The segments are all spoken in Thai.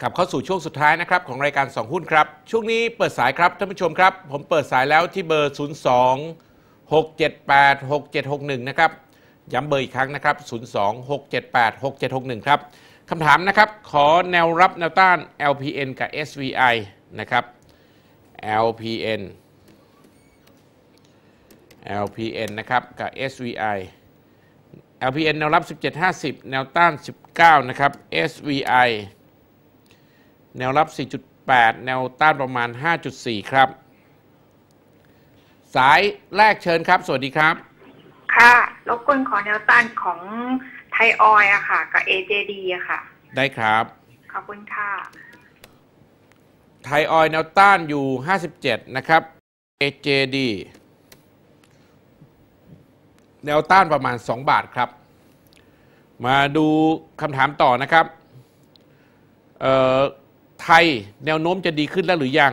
กลับเข้าสู่ช่วงสุดท้ายนะครับของรายการ2หุ้นครับ ช่วงนี้เปิดสายครับท่านผู้ชมครับ ผมเปิดสายแล้วที่เบอร์ 02 678 6761 นะครับ ย้ำเบอร์อีกครั้งนะครับ 02 678 6761 ครับคำถามนะครับ ขอแนวรับแนวต้าน LPN กับ SVI นะครับ LPN LPN นะครับกับ SVI LPN แนวรับ 1750 แนวต้าน 19 นะครับ SVI แนวรับ 4.8 แนวต้านประมาณ 5.4 ครับ สายแรกเชิญครับ สวัสดีครับ ค่ะรบกวนขอแนวต้านของไทยออยล์อะค่ะ กับ AJD อะค่ะ ได้ครับ ขอบคุณค่ะ ไทยออยล์แนวต้านอยู่ 57 นะครับ AJD แนวต้านประมาณ 2 บาทครับ มาดูคำถามต่อนะครับ เอ่อ ไทยแนวโน้มจะดีขึ้นแล้วหรือยัง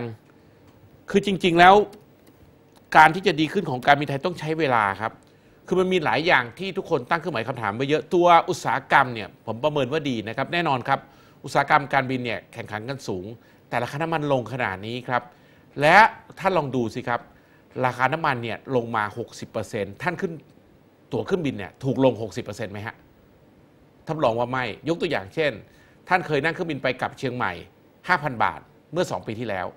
คือจริง ๆ แล้ว การที่จะดีขึ้นของการบินไทยต้องใช้เวลาครับ คือมันมีหลายอย่างที่ทุกคนตั้งเครื่องหมายคำถามไว้เยอะ ตัวอุตสาหกรรมเนี่ยผมประเมินว่าดีนะครับ แน่นอนครับ อุตสาหกรรมการบินเนี่ยแข่งขันกันสูง แต่ราคาน้ำมันลงขนาดนี้ครับ และท่านลองดูสิครับ ราคาน้ำมันเนี่ยลงมา 60%ท่านขึ้นตั๋วเครื่องบินเนี่ยถูกลง 60%ไหมฮะท่าลองว่าไม่ ยกตัวอย่างเช่น ท่านเคยนั่งเครื่องบินไปกลับเชียงใหม่ 5,000 บาทเมื่อ 2 ปีที่แล้ว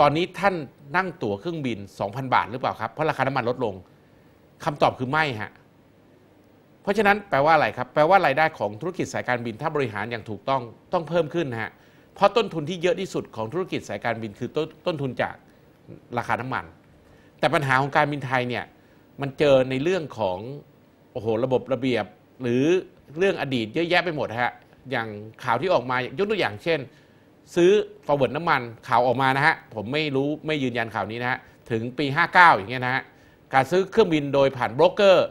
ตอนนี้ท่านนั่งตั๋วเครื่องบิน 2,000 บาทหรือเปล่าครับ เพราะราคาน้ำมันลดลงคำตอบคือไม่ฮะ เพราะฉะนั้นแปลว่าอะไรครับ แปลว่ารายได้ของธุรกิจสายการบินถ้าบริหารอย่างถูกต้องต้องเพิ่มขึ้นนะฮะ เพราะต้นทุนที่เยอะที่สุดของธุรกิจสายการบินคือต้นต้นทุนจากราคาน้ำมัน แต่ปัญหาของการบินไทยเนี่ยมันเจอในเรื่องของโอ้โหระบบระเบียบ หรือเรื่องอดีตเยอะแยะไปหมดฮะอย่างข่าวที่ออกมายกตัวอย่างเช่น ซื้อ forward น้ำมันข่าวออกมานะฮะ ผมไม่รู้ไม่ยืนยันข่าวนี้นะฮะ ถึงปี 59 อย่างเงี้ยนะฮะ การซื้อเครื่องบินโดยผ่านโบรกเกอร์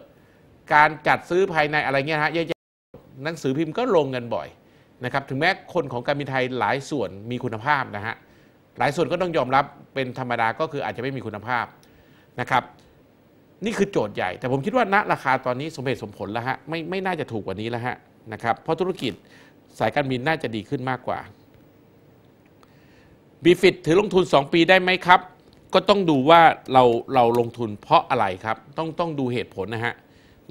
การจัดซื้อภายในอะไรเงี้ยฮะเยอะแยะหนังสือพิมพ์ก็ลงกันบ่อยนะครับ ถึงแม้คนของการบินไทยหลายส่วนมีคุณภาพนะฮะ หลายส่วนก็ต้องยอมรับเป็นธรรมดาก็คืออาจจะไม่มีคุณภาพนะครับ นี่คือโจทย์ใหญ่ แต่ผมคิดว่าณราคาตอนนี้สมเหตุสมผลแล้วฮะ ไม่ไม่น่าจะถูกกว่านี้แล้วฮะนะครับ เพราะธุรกิจสายการบินน่าจะดีขึ้นมากกว่า บีฟิตถือลงทุน 2 ปีได้ไหมครับ ก็ต้องดูว่าเราเราลงทุนเพราะอะไรครับ ต้องต้องดูเหตุผลนะฮะ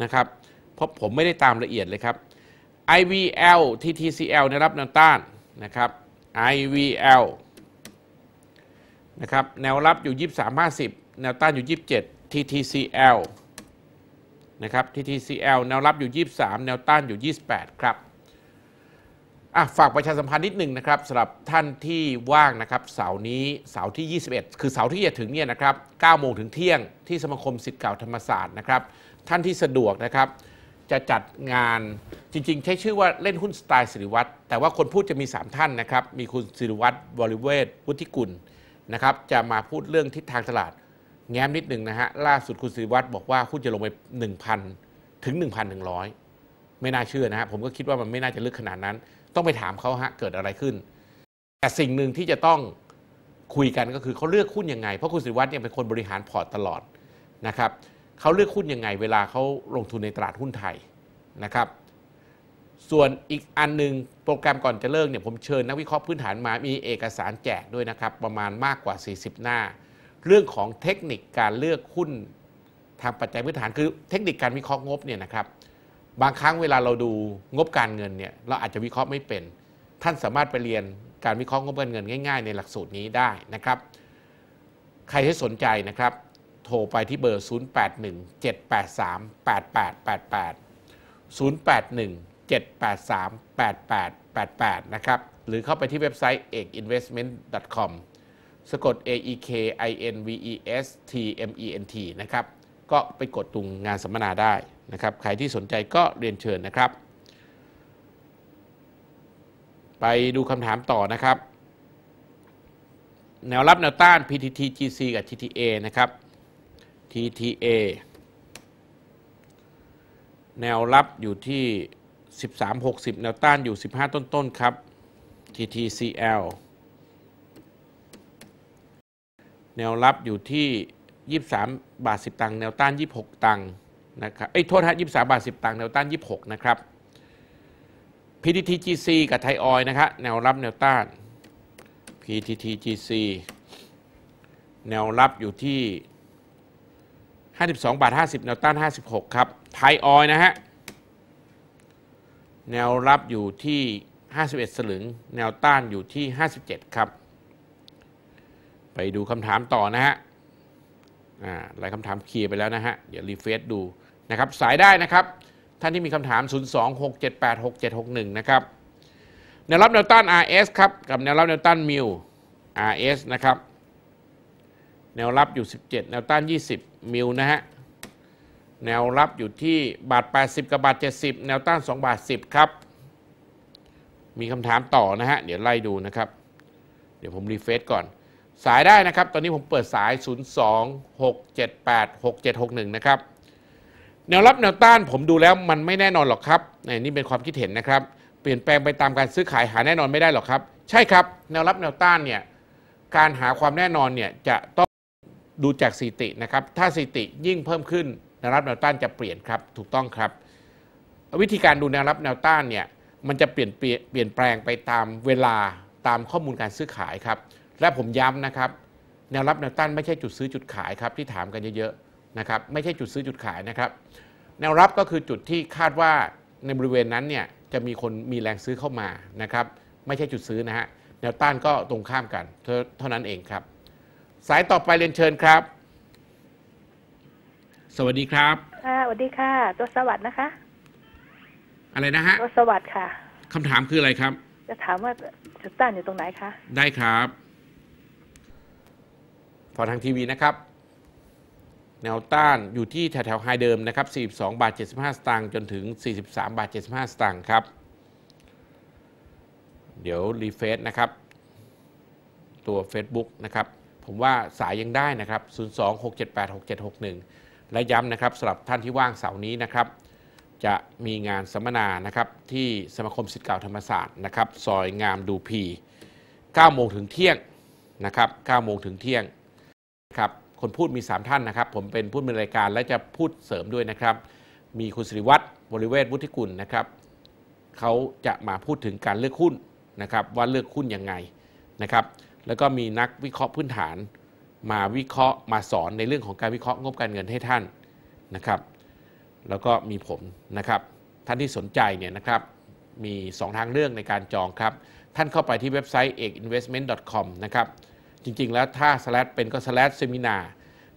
นะครับ เพราะผมไม่ได้ตามละเอียดเลยครับ IVL TTCL นะครับแนวต้านนะครับ IVL นะครับแนวรับอยู่ 23.50 แนวต้านอยู่ 27 TTCL นะครับ TTCL แนวรับอยู่ 23 แนวต้านอยู่ 28 ครับ อะฝากประชาสัมพันธ์นิดหนึ่งนะครับสำหรับท่านที่ว่างนะครับเสาร์นี้เสาร์ที่ 21 คือเสาร์ที่จะถึงเนี่ยนะครับ9โมงถึงเที่ยงที่สมาคมสิทธิ์เก่าธรรมศาสตร์นะครับ ท่านที่สะดวกนะครับ จะจัดงานจริง ๆ ใช้ชื่อว่าเล่นหุ้นสไตล์สิริวัตรแต่ว่าคนพูดจะมี 3 ท่านนะครับ มีคุณสิริวัตรบริเวศวุฒิกุลนะครับ จะมาพูดเรื่องทิศทางตลาด แง้มนิดหนึ่งนะฮะล่าสุดคุณสิริวัตรบอกว่าหุ้นจะลงไป 1,000 ถึง 1,100 ไม่น่าเชื่อนะฮะผมก็คิดว่ามันไม่น่าจะลึกขนาดนั้น ต้องไปถามเขาฮะเกิดอะไรขึ้น แต่สิ่งหนึ่งที่จะต้องคุยกันก็คือเขาเลือกหุ้นยังไง เพราะคุณสิริวัตรเนี่ยเป็นคนบริหารพอร์ตตลอดนะครับเขาเลือกหุ้นยังไง เวลาเขาลงทุนในตลาดหุ้นไทยนะครับ ส่วนอีกอันหนึ่งโปรแกรมก่อนจะเลิกเนี่ยผมเชิญนักวิเคราะห์พื้นฐานมามีเอกสารแจกด้วยนะครับ ประมาณมากกว่า 40 หน้า เรื่องของเทคนิคการเลือกหุ้นทางปัจจัยพื้นฐานคือเทคนิคการวิเคราะห์งบเนี่ยนะครับ บางครั้งเวลาเราดูงบการเงินเนี่ยเราอาจจะวิเคราะห์ไม่เป็น ท่านสามารถไปเรียนการวิเคราะห์งบการเงินง่ายๆ ในหลักสูตรนี้ได้นะครับ ใครที่สนใจนะครับ โทรไปที่เบอร์ 0817838888นะครับหรือเข้าไปที่เว็บไซต์ ekinvestment.com สะกด a e k i n v e s t m e n t นะครับ ก็ไปกดตรงงานสัมมนาได้ นะครับ ใครที่สนใจก็เรียนเชิญนะครับ ไปดูคำถามต่อนะครับ แนวรับแนวต้าน PTT GC กับ TTA นะครับ TTA แนวรับอยู่ที่ 13.60 แนวต้านอยู่ 15 ต้นๆครับ TTCL แนวรับอยู่ที่ 23 บาท 10 ตังค์ แนวต้าน 26 ตังค์ นะครับเอ้โทษฮะ23บาท10ตังค์แนวต้าน26นะครับ PTTGC กับไทยออยนะครับแนวรับแนวต้าน PTTGC แนวรับอยู่ที่ 52บาท50 แนวต้าน 56 ครับ ไทยออยนะฮะ แนวรับอยู่ที่ 51 สลึง แนวต้านอยู่ที่ 57 ครับ ไปดูคำถามต่อนะฮะ อ่าหลายคำถามเคลียร์ไปแล้วนะฮะ เดี๋ยวรีเฟรชดู นะครับสายได้นะครับ ท่านที่มีคำถาม 026786761 นะครับแนวรับแนวต้าน RS ครับกับแนวรับแนวต้านมิว RS นะครับ แนวรับอยู่ 17 แนวต้าน 20 มิลนะฮะ แนวรับอยู่ที่บาท 80 กับบาท 70 แนวต้าน 2 บาท 10 ครับ มีคำถามต่อนะฮะ เดี๋ยวไล่ดูนะครับ เดี๋ยวผมรีเฟรชก่อน สายได้นะครับ ตอนนี้ผมเปิดสาย 026786761 นะครับ แนวรับแนวต้านผมดูแล้วมันไม่แน่นอนหรอกครับนี่เป็นความคิดเห็นนะครับ เปลี่ยนแปลงไปตามการซื้อขายหาแน่นอนไม่ได้หรอกครับ ใช่ครับ แนวรับแนวต้านเนี่ยการหาความแน่นอนเนี่ยจะต้องดูจากสตินะครับ ถ้าสติยิ่งเพิ่มขึ้นแนวรับแนวต้านจะเปลี่ยนครับถูกต้องครับ วิธีการดูแนวรับแนวต้านเนี่ยมันจะเปลี่ยนเปลี่ยนเปลี่ยนแปลงไปตามเวลาตามข้อมูลการซื้อขายครับ และผมย้ำนะครับ แนวรับแนวต้านไม่ใช่จุดซื้อจุดขายครับที่ถามกันเยอะๆ นะครับไม่ใช่จุดซื้อจุดขายนะครับแนวรับก็คือจุดที่คาดว่าในบริเวณนั้นเนี่ยจะมีคนมีแรงซื้อเข้ามานะครับไม่ใช่จุดซื้อนะฮะแนวต้านก็ตรงข้ามกันเท่าเท่านั้นเองครับ สายต่อไปเรียนเชิญครับ สวัสดีครับค่ะสวัสดีค่ะ ตัวสวัสดนะคะ อะไรนะฮะตัวสวัสดค่ะคำถามคืออะไรครับ จะถามว่าจุดต้านอยู่ตรงไหนคะได้ครับพอทางทีวีนะครับ แนวต้านอยู่ที่แถวๆไฮเดิมนะครับ 42 บาท 75 สตางค์จนถึง 43 บาท 75 สตางค์ครับ เดี๋ยวรีเฟซนะครับ ตัว Facebook นะครับ ผมว่าสายยังได้นะครับ 026786761 และย้ำนะครับสำหรับท่านที่ว่างเสาร์นี้นะครับ จะมีงานสัมมนานะครับ ที่สมาคมสิทธิ์เก่าธรรมศาสตร์นะครับ ซอยงามดูพี9โมงถึงเที่ยงนะครับ9โมงถึงเที่ยงครับ คนพูดมี 3 ท่านนะครับ ผมเป็นผู้ดำเนินรายการและจะพูดเสริมด้วยนะครับ มีคุณสิริวัตรบริเวศวุฒิกุลนะครับเขาจะมาพูดถึงการเลือกหุ้นนะครับ ว่าเลือกหุ้นยังไงนะครับ แล้วก็มีนักวิเคราะห์พื้นฐาน มาวิเคราะห์มาสอนในเรื่องของการวิเคราะห์งบการเงินให้ท่านนะครับ แล้วก็มีผมนะครับ ท่านที่สนใจเนี่ยนะครับมี 2 ทางเลือกในการจองครับ ท่านเข้าไปที่เว็บไซต์ ekinvestment.com นะครับ จริง ๆ แล้วถ้า slash เป็นก็ slash seminar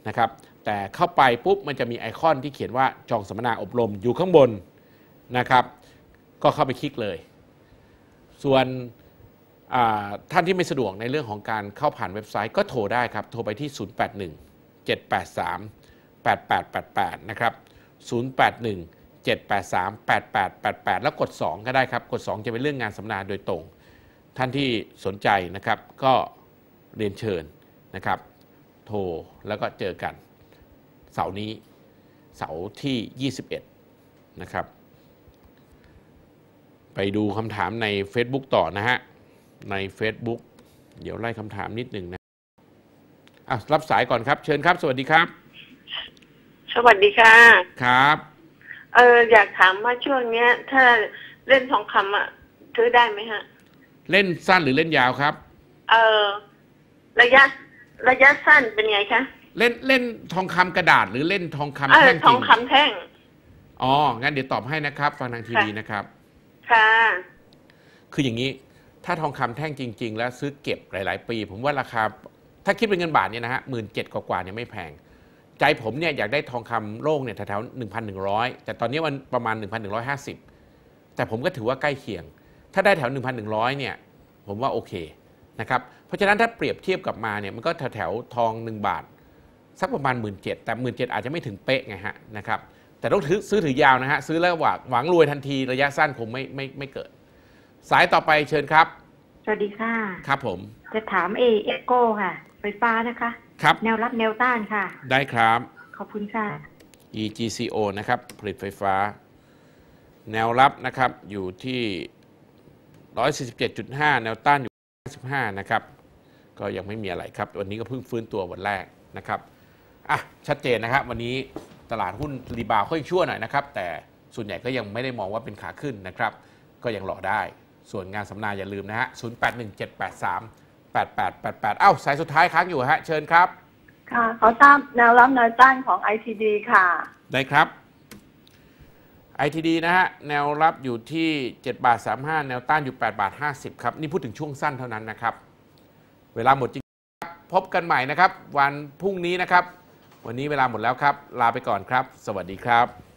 นะครับแต่เข้าไปปุ๊บมันจะมีไอคอนที่เขียนว่าจองสัมมนาอบรมอยู่ข้างบนนะครับ ก็เข้าไปคลิกเลย ส่วนท่านที่ไม่สะดวกในเรื่องของการเข้าผ่านเว็บไซต์ก็โทรได้ครับ โทรไปที่ 081 783 8888 นะครับ 081 783 8888 แล้วกด 2 ก็ได้ครับ กด 2 จะเป็นเรื่องงานสัมมนาโดยตรง ท่านที่สนใจนะครับก็ เรียนเชิญนะครับ โทรแล้วก็เจอกัน เสาร์นี้เสาร์ที่ 21 นะครับ ไปดูคำถามใน Facebook ต่อนะฮะ ใน Facebook เดี๋ยวไล่คำถามนิดหนึ่งนะอะรับสายก่อนครับ เชิญครับ สวัสดีครับ สวัสดีค่ะ ครับ เอออยากถามว่าช่วงเนี้ย ถ้าเล่นทองคำอะซื้อได้ไหมฮะ เล่นสั้นหรือเล่นยาวครับ เออ ระยะระยะสั้นเป็นไงคะเล่นเล่นทองคำกระดาษหรือเล่นทองคำเออแท่งทจอริงงคำแท่งอ๋องั้นเดี๋ยวตอบให้นะครับฟังทางทีวีค่ะนะครับค่ะคืออย่างนี้ถ้าทองคำแท่งจริง ๆ แล้วซื้อเก็บหลาย ๆ ปี ผมว่าราคาถ้าคิดเป็นเงินบาทเนี่ยนะฮะหมื่นเจ็ดกว่าๆเนี่ยไม่แพง ใจผมเนี่ยอยากได้ทองคำโลกเนี่ยแถวๆหนึ่งพันหนึ่งร้อยแต่ตอนนี้มันประมาณ1,150แต่ผมก็ถือว่าใกล้เคียง ถ้าได้แถว1,100เนี่ย ผมว่าโอเค นะครับเพราะฉะนั้นถ้าเปรียบเทียบกับมาเนี่ยมันก็แถวๆทอง 1 บาท สักประมาณ 1 7ื่นแต่1 7ื่นอาจจะไม่ถึงเป๊ะไงฮะนะครับแต่ต้องถือซื้อถือยาวนะฮะซื้อแล้วหวังหวังรวยทันทีระยะสั้นคงไม่ไม่ไม่เกิด สายต่อไปเชิญครับ สวัสดีค่ะ ครับผม จะถามเอเอโก้ค่ะ ไฟฟ้านะคะ ครับ แนวรับแนวต้านค่ะ ได้ครับ ขอบคุณค่ะ EGCO นะครับ ผลิตไฟฟ้า แนวรับนะครับอยู่ที่ 147.5 แนวต้านอยู่ 55นะครับ ก็ยังไม่มีอะไรครับ วันนี้ก็เพิ่งฟื้นตัววันแรกนะครับอะชัดเจนนะครับ วันนี้ตลาดหุ้นรีบาวค่อยชั่วหน่อยนะครับ แต่ส่วนใหญ่ก็ยังไม่ได้มองว่าเป็นขาขึ้นนะครับ ก็ยังรอได้ ส่วนงานสัมมนาอย่าลืมนะฮะ 081783 8888เอ้า สายสุดท้ายค้างอยู่ฮะ เชิญครับ ค่ะ ขอทราบแนวรับแนวต้านของ ITD ค่ะ ได้ครับ ITD นะฮะ แนวรับอยู่ที่7บาท35 แนวต้านอยู่8บาท50 ครับ นี่พูดถึงช่วงสั้นเท่านั้นนะครับ เวลาหมดจริงครับพบกันใหม่นะครับ วันพรุ่งนี้นะครับ วันนี้เวลาหมดแล้วครับ ลาไปก่อนครับ สวัสดีครับ